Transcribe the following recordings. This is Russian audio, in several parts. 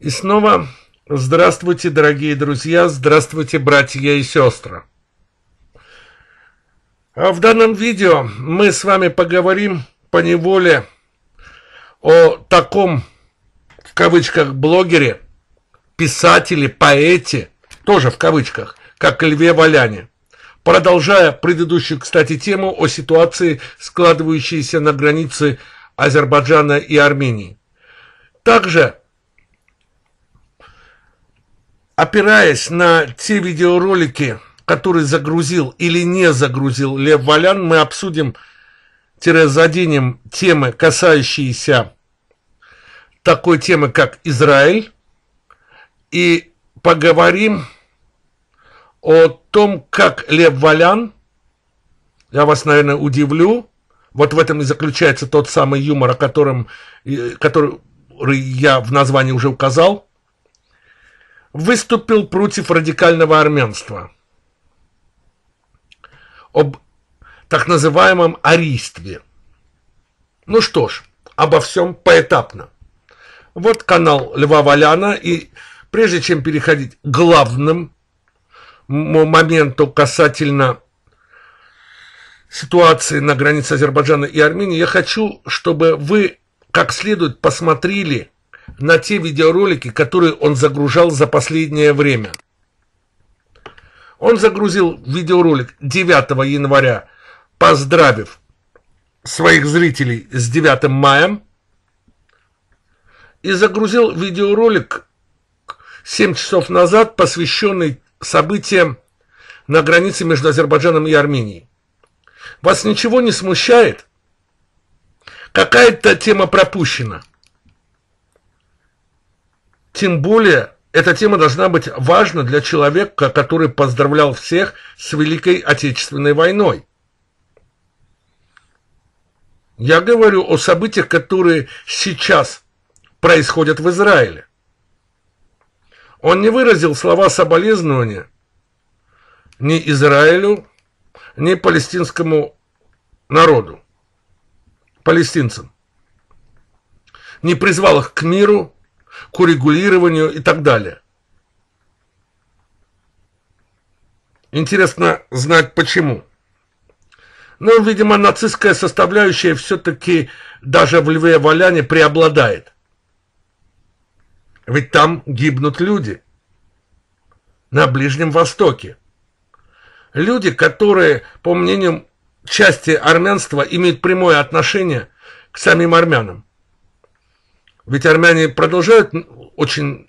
И снова здравствуйте, дорогие друзья, здравствуйте, братья и сестры. А в данном видео мы с вами поговорим по неволе о таком, в кавычках, блогере, писателе, поэте, тоже в кавычках, как Льве Валяне. Продолжая предыдущую, кстати, тему о ситуации, складывающейся на границе Азербайджана и Армении. Также опираясь на те видеоролики, которые загрузил или не загрузил Лев Валян, мы обсудим, заденем темы, касающиеся такой темы, как Израиль, и поговорим о том, как Лев Валян, я вас, наверное, удивлю, вот в этом и заключается тот самый юмор, о котором, который я в названии уже указал, выступил против радикального армянства, об так называемом аристве. Ну что ж, обо всем поэтапно. Вот канал Льва Валяна, и прежде чем переходить к главным моменту касательно ситуации на границе Азербайджана и Армении, я хочу, чтобы вы как следует посмотрели на те видеоролики, которые он загружал за последнее время. Он загрузил видеоролик 9 января, поздравив своих зрителей с 9 мая, и загрузил видеоролик 7 часов назад, посвященный событиям на границе между Азербайджаном и Арменией. Вас ничего не смущает? Какая-то тема пропущена – тем более, эта тема должна быть важна для человека, который поздравлял всех с Великой Отечественной войной. Я говорю о событиях, которые сейчас происходят в Израиле. Он не выразил слова соболезнования ни Израилю, ни палестинскому народу, палестинцам. Не призвал их к миру, к урегулированию и так далее. Интересно знать почему. Но, видимо, нацистская составляющая все-таки даже в Льве Валяне преобладает. Ведь там гибнут люди. На Ближнем Востоке. Люди, которые, по мнению части армянства, имеют прямое отношение к самим армянам. Ведь армяне продолжают очень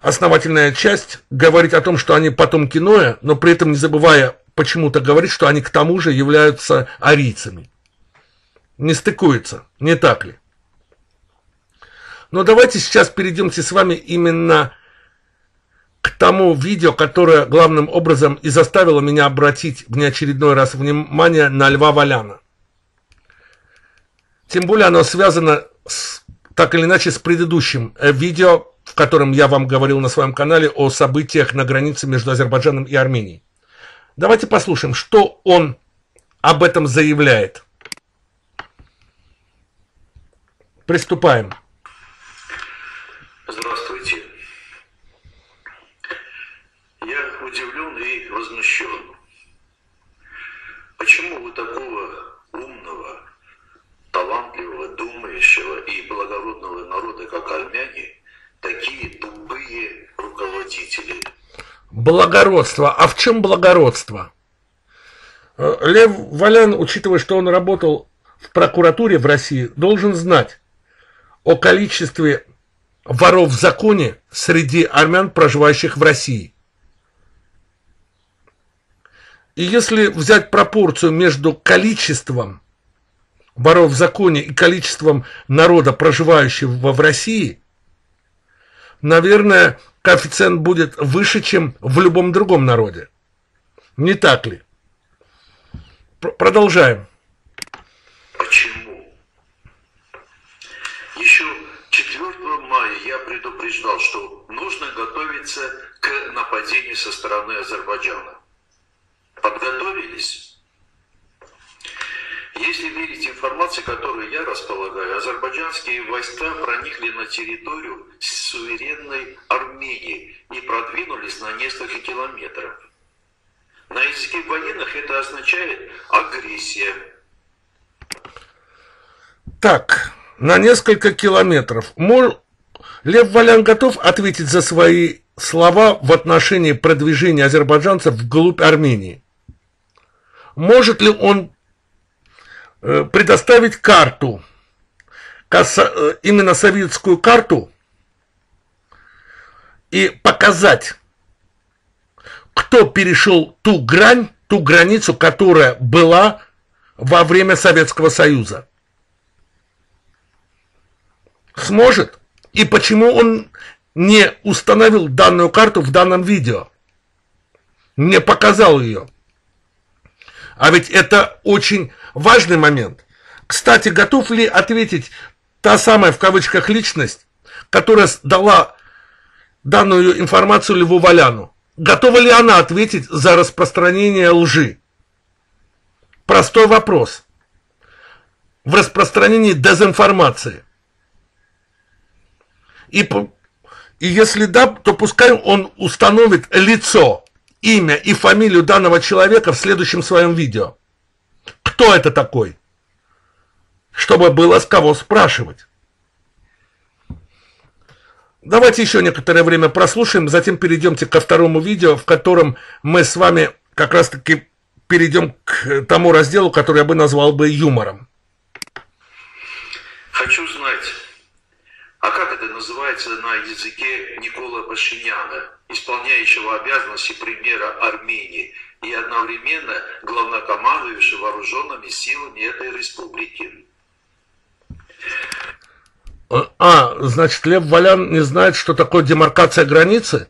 основательная часть говорить о том, что они потомки Ноя, но при этом не забывая почему-то говорить, что они к тому же являются арийцами. Не стыкуется, не так ли? Но давайте сейчас перейдемте с вами именно к тому видео, которое главным образом и заставило меня обратить в неочередной раз внимание на Льва Валяна. Тем более оно связано с так или иначе с предыдущим э, видео, в котором я вам говорил на своем канале о событиях на границе между Азербайджаном и Арменией. Давайте послушаем, что он об этом заявляет. Приступаем. Здравствуйте. Я удивлен и возмущен. Почему вы такого умного, талантливого, думающего и благородного народа, как армяне, такие тупые руководители. Благородство. А в чем благородство? Э, Лев Валян, учитывая, что он работал в прокуратуре в России, должен знать о количестве воров в законе среди армян, проживающих в России. И если взять пропорцию между количеством воров в законе и количеством народа, проживающего в России, наверное, коэффициент будет выше, чем в любом другом народе. Не так ли? Продолжаем. Почему? Еще 4 мая я предупреждал, что нужно готовиться к нападению со стороны Азербайджана. Подготовились? Если верить информации, которую я располагаю, азербайджанские войска проникли на территорию суверенной Армении и продвинулись на несколько километров. На языке военных это означает агрессия. Так, на несколько километров. Мол, Лев Валян готов ответить за свои слова в отношении продвижения азербайджанцев вглубь Армении. Может ли он предоставить карту, э, именно советскую карту, и показать, кто перешел ту грань, ту границу, которая была во время Советского Союза. Сможет? И почему он не установил данную карту в данном видео? Не показал ее. А ведь это очень важный момент. Кстати, готов ли ответить та самая в кавычках личность, которая дала данную информацию Льву Валяну? Готова ли она ответить за распространение лжи? Простой вопрос. В распространении дезинформации. И, и если да, то пускай он установит лицо, имя и фамилию данного человека в следующем своем видео. Кто это такой? Чтобы было с кого спрашивать. Давайте еще некоторое время прослушаем, затем перейдемте ко второму видео, в котором мы с вами как раз-таки перейдем к тому разделу, который я бы назвал бы юмором. Хочу знать, а как это называется на языке Никола Пашиняна, исполняющего обязанности премьера Армении и одновременно главнокомандующего вооруженными силами этой республики? А, значит, Лев Валян не знает, что такое демаркация границы?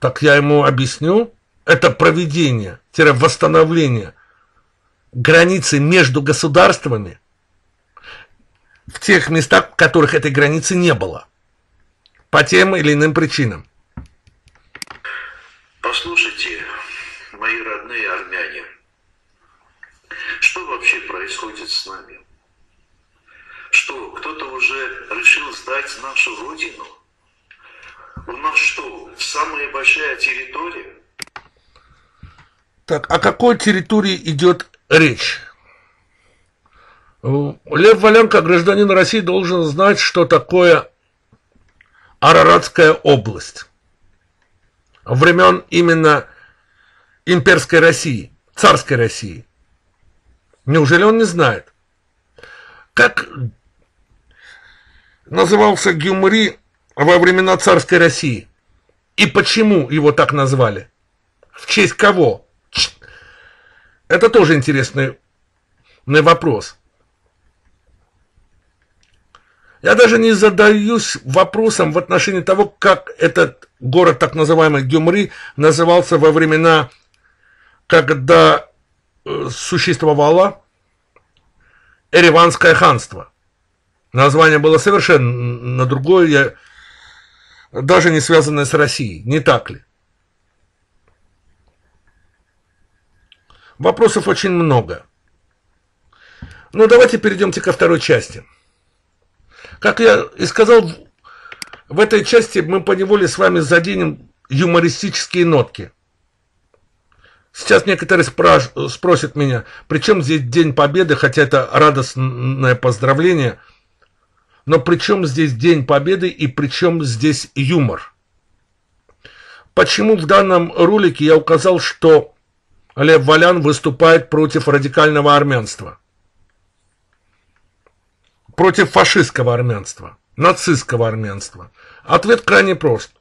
Так я ему объясню. Это проведение, восстановление границы между государствами в тех местах, в которых этой границы не было. По тем или иным причинам. Послушайте, мои родные армяне, что вообще происходит с нами? Что, кто-то уже решил сдать нашу родину? У нас что, самая большая территория? Так, о какой территории идет речь? Лев Валян, как гражданин России, должен знать, что такое Араратская область. Времен именно имперской России, царской России. Неужели он не знает? Как назывался Гюмри во времена царской России? И почему его так назвали? В честь кого? Это тоже интересный вопрос. Я даже не задаюсь вопросом в отношении того, как этот город, так называемый Гюмри, назывался во времена, когда э, существовало Ереванское ханство. Название было совершенно другое, даже не связанное с Россией, не так ли? Вопросов очень много. Ну, давайте перейдемте ко второй части. Как я и сказал, в этой части мы по неволе с вами заденем юмористические нотки. Сейчас некоторые спраш... спросят меня, при чем здесь День Победы, хотя это радостное поздравление, но при чем здесь День Победы и при чем здесь юмор? Почему в данном ролике я указал, что Лев Валян выступает против радикального армянства? Против фашистского армянства, нацистского армянства? Ответ крайне прост.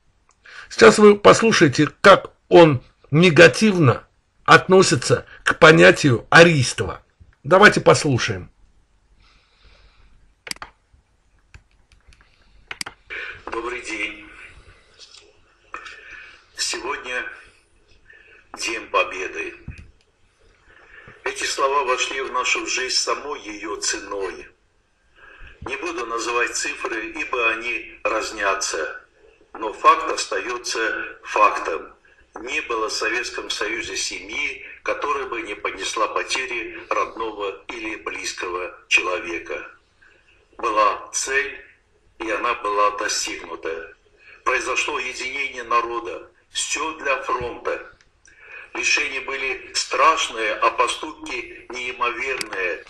Сейчас вы послушайте, как он негативно относится к понятию арийства. Давайте послушаем. Добрый день. Сегодня День Победы. Эти слова вошли в нашу жизнь самой ее ценой – не буду называть цифры, ибо они разнятся. Но факт остается фактом. не было в Советском Союзе семьи, которая бы не понесла потери родного или близкого человека. Была цель, и она была достигнута. Произошло единение народа, все для фронта. Лишения были страшные, а поступки неимоверные.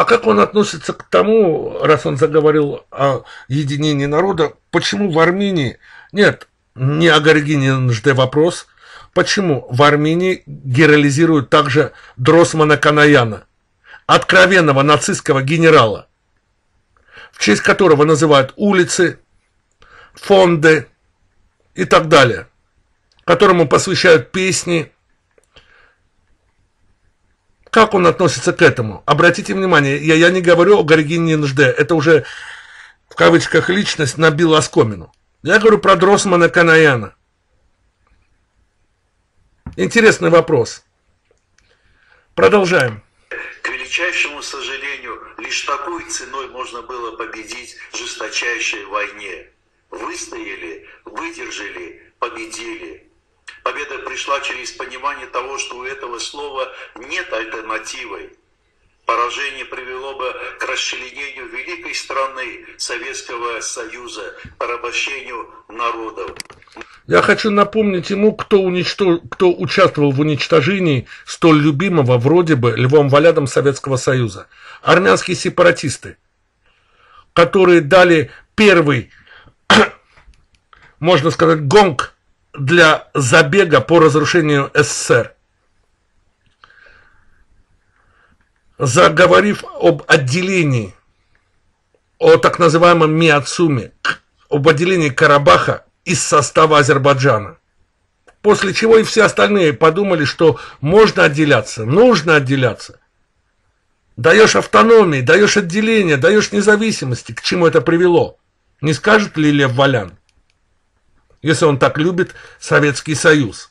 А как он относится к тому, раз он заговорил о единении народа, почему в Армении... Нет, не о Горгине Нжде вопрос. Почему в Армении героизируют также Дросмана Канаяна, откровенного нацистского генерала, в честь которого называют улицы, фонды и так далее, которому посвящают песни, как он относится к этому? Обратите внимание, я, я не говорю о Горгине Нжде, это уже в кавычках личность набила оскомину. Я говорю про Дросмана Канаяна. Интересный вопрос. Продолжаем. К величайшему сожалению, лишь такой ценой можно было победить в жесточайшей войне. Выстояли, выдержали, победили. Победа пришла через понимание того, что у этого слова нет альтернативы. Поражение привело бы к расчленению великой страны Советского Союза, порабощению народов. Я хочу напомнить ему, кто, уничтож... кто участвовал в уничтожении столь любимого вроде бы Львом Валядом Советского Союза. Армянские сепаратисты, которые дали первый, можно сказать, гонг для забега по разрушению СССР. Заговорив об отделении, о так называемом Миацуме, об отделении Карабаха из состава Азербайджана. После чего и все остальные подумали, что можно отделяться, нужно отделяться. Даешь автономии, даешь отделение, даешь независимости. К чему это привело? Не скажет ли Лев Валян? Если он так любит Советский Союз.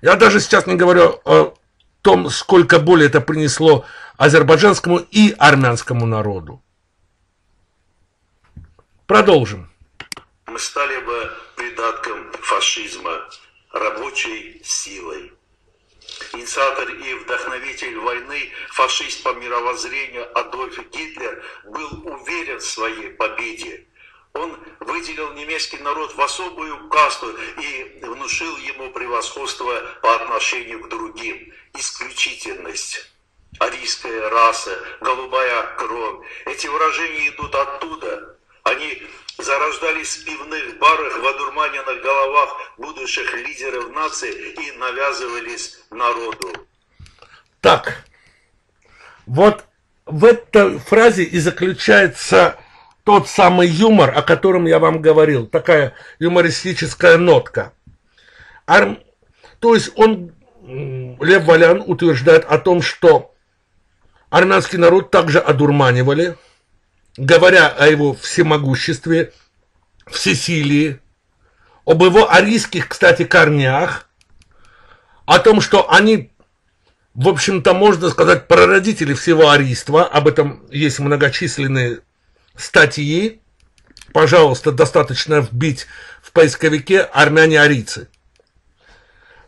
Я даже сейчас не говорю о том, сколько боли это принесло азербайджанскому и армянскому народу. Продолжим. Мы стали бы придатком фашизма, рабочей силой. Инициатор и вдохновитель войны, фашист по мировоззрению Адольф Гитлер был уверен в своей победе он выделил немецкий народ в особую касту и внушил ему превосходство по отношению к другим, исключительность. Арийская раса, голубая кровь. Эти выражения идут оттуда. Они зарождались в пивных барах в одурманенных головах будущих лидеров нации и навязывались народу. Так, вот в этой фразе и заключается тот самый юмор, о котором я вам говорил, такая юмористическая нотка. Арм... То есть он, Лев Валян утверждает о том, что армянский народ также одурманивали, говоря о его всемогуществе, всесилии, об его арийских, кстати, корнях, о том, что они, в общем-то, можно сказать, прародители всего арийства, об этом есть многочисленные статьи, пожалуйста, достаточно вбить в поисковике армяне-арийцы.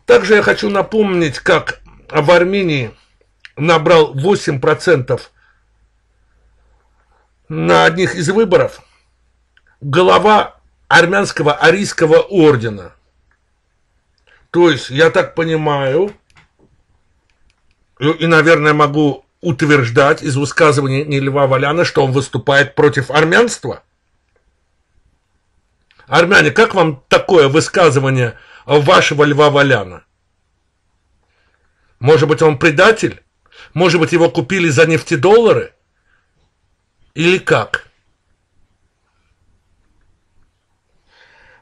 Также я хочу напомнить, как в Армении набрал 8% на одних из выборов глава армянского арийского ордена. То есть, я так понимаю, и, наверное, могу утверждать из высказывания Льва Валяна, что он выступает против армянства? Армяне, как вам такое высказывание вашего Льва Валяна? Может быть, он предатель? Может быть, его купили за нефтедоллары? Или как?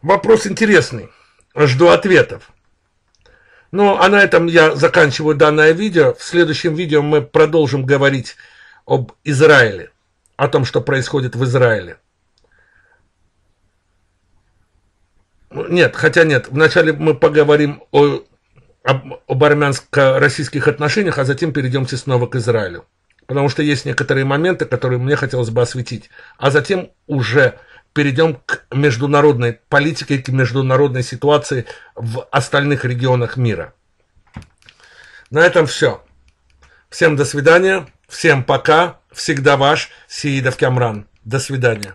Вопрос интересный. Жду ответов. Ну, а на этом я заканчиваю данное видео. В следующем видео мы продолжим говорить об Израиле, о том, что происходит в Израиле. Нет, хотя нет. Вначале мы поговорим о, об, об армянско-российских отношениях, а затем перейдемте снова к Израилю. Потому что есть некоторые моменты, которые мне хотелось бы осветить. А затем уже перейдем к международной политике, к международной ситуации в остальных регионах мира. На этом все. Всем до свидания, всем пока, всегда ваш Сиидов Камран. До свидания.